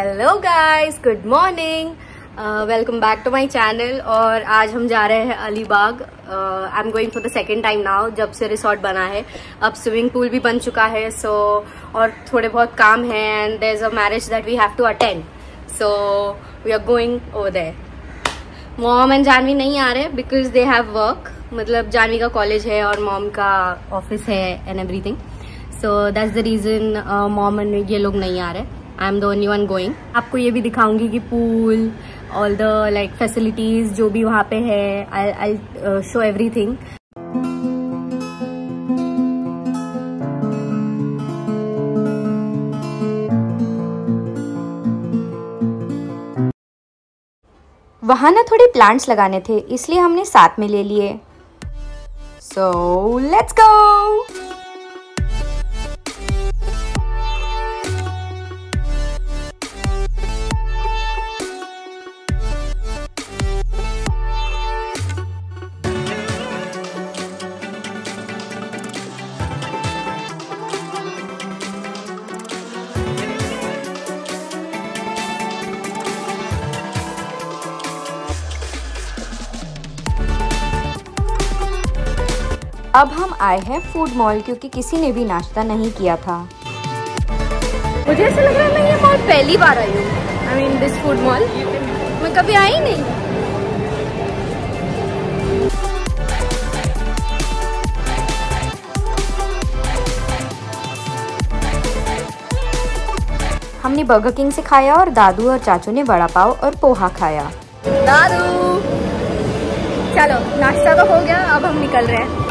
Hello guys good morning welcome back to my channel और आज हम जा रहे हैं Alibag. I am going for the second time now जब से रिसोर्ट बना है. अब स्विमिंग पूल भी बन चुका है सो so, और थोड़े बहुत काम है and there is a marriage that we have to attend so we are going over there mom and Janhvi नहीं आ रहे बिकॉज़ दे हैव वर्क मतलब जानवी का कॉलेज है और मॉम का ऑफ़िस है and everything so that's the reason mom and ये लोग नहीं आ रहे. I am the only one going आपको ये भी दिखाऊँगी कि pool all the like facilities जो भी वहाँ पे है आई आई शो एवरीथिंग वहाँ ना थोड़े प्लांट्स लगाने थे इसलिए हमने साथ में ले लिए। सो लेट्स गो अब हम आए हैं फ़ूड मॉल क्योंकि किसी ने भी नाश्ता नहीं किया था। मुझे ऐसा लग रहा है मैं ये मॉल पहली बार आई हूँ। I mean this food mall मैं कभी आई नहीं। हमने बर्गर किंग से खाया और दादू और चाचू ने बड़ा पाव और पोहा खाया। दादू! चलो नाश्ता तो हो गया अब हम निकल रहे हैं।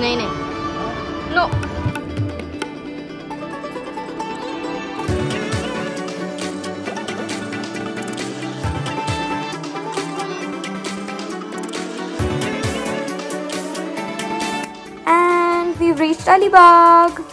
नहीं नहीं no And we've reached Alibag.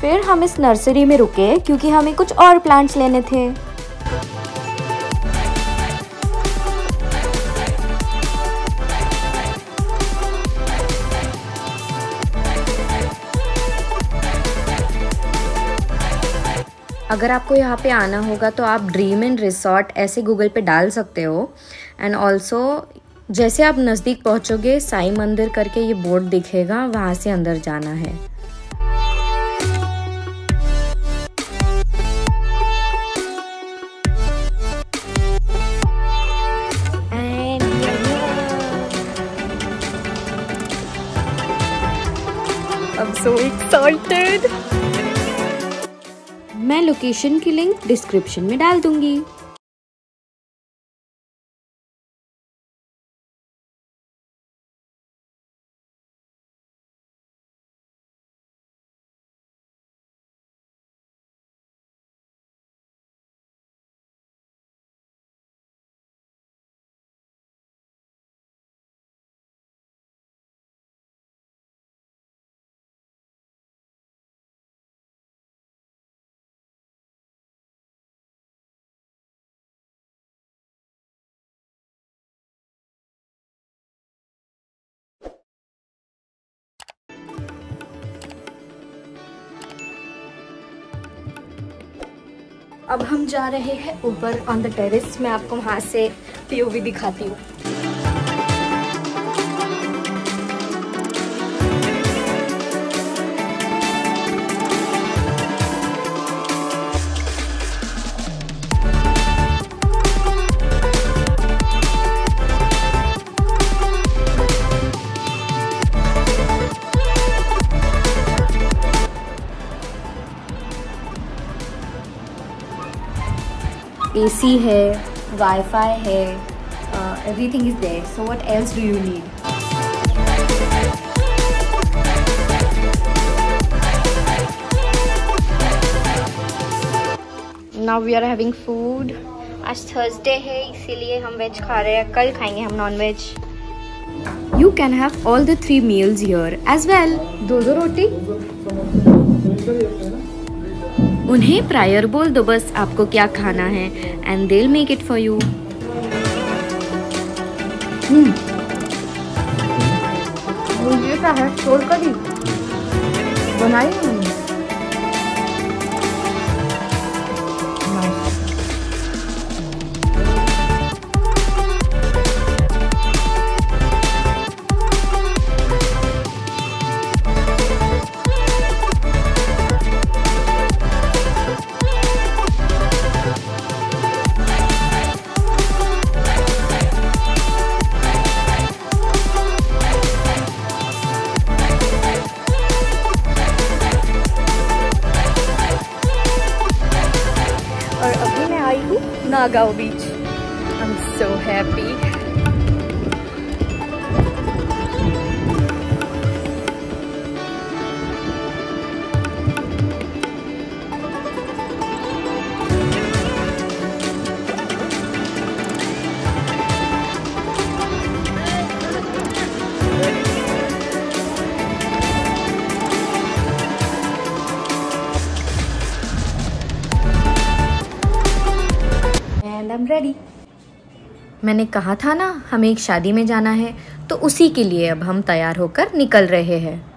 फिर हम इस नर्सरी में रुके क्योंकि हमें कुछ और प्लांट्स लेने थे। अगर आपको यहाँ पे आना होगा तो आप ड्रीम एंड रिसॉर्ट ऐसे गूगल पे डाल सकते हो। एंड ऑल्सो जैसे आप नज़दीक पहुँचोगे, साई मंदिर करके ये बोर्ड दिखेगा, वहाँ से अंदर जाना है। I'm so excited. मैं लोकेशन की लिंक डिस्क्रिप्शन में डाल दूँगी अब हम जा रहे हैं ऊपर ऑन द टेरेस मैं आपको वहाँ से पीओवी दिखाती हूँ। AC है वाईफाई है everything is there so what else do you need now we are having food आज थर्सडे है इसीलिए हम वेज खा रहे हैं। कल खाएँगे हम non veg you can have all the three meals here as well. दो दो रोटी? उन्हें प्रायर बोल दो, बस आपको क्या खाना है? And they make it for you ये है बनाई Nagao Beach. I'm so happy. Ready मैंने कहा था ना, हमें एक शादी में जाना है तो उसी के लिए अब हम तैयार होकर निकल रहे हैं।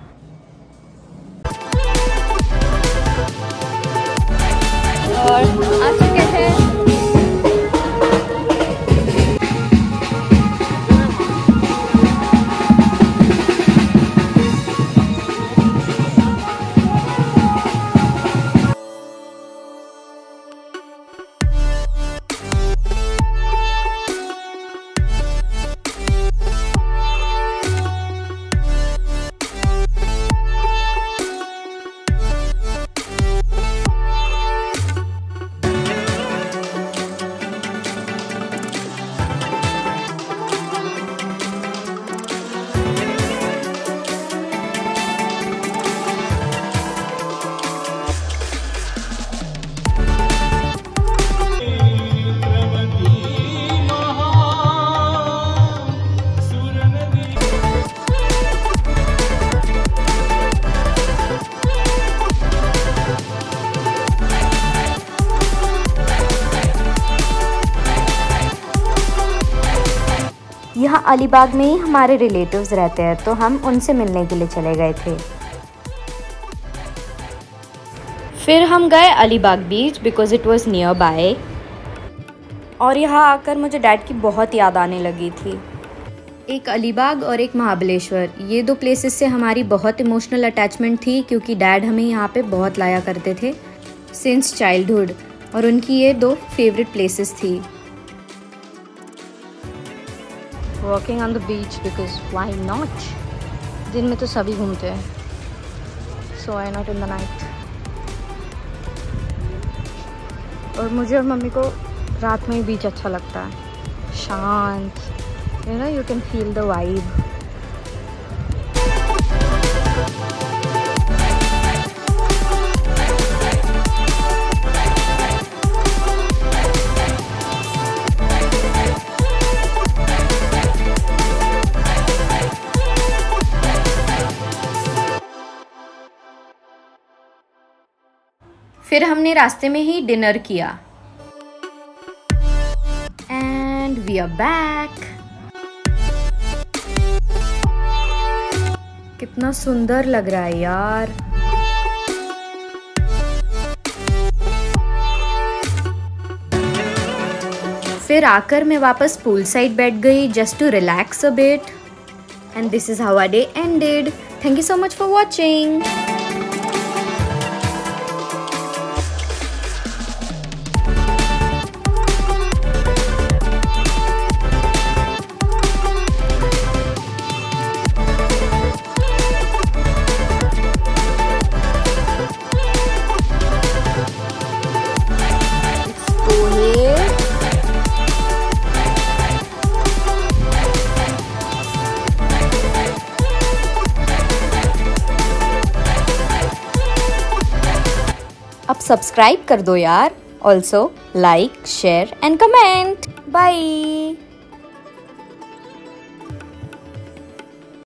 अलीबाग में ही हमारे रिलेटिव्स रहते हैं तो हम उनसे मिलने के लिए चले गए थे। फिर हम गए Alibag beach because it was nearby और यहाँ आकर मुझे डैड की बहुत याद आने लगी थी। एक अलीबाग और एक महाबलेश्वर ये दो प्लेसेस से हमारी बहुत इमोशनल अटैचमेंट थी क्योंकि डैड हमें यहाँ पे बहुत लाया करते थे सिंस चाइल्डहुड और उनकी ये दो फेवरेट प्लेसेस थी। Walking on the beach because why not दिन में तो सभी घूमते हैं। So I not in the night और मुझे और मम्मी को रात में ही बीच अच्छा लगता है। शांत। You know you can feel the vibe फिर हमने रास्ते में ही डिनर किया। एंड वी आर बैक कितना सुंदर लग रहा है यार। फिर आकर मैं वापस पूल साइड बैठ गई just to relax a bit and this is how our day ended thank you so much for watching subscribe कर दो यार. Also like share and comment bye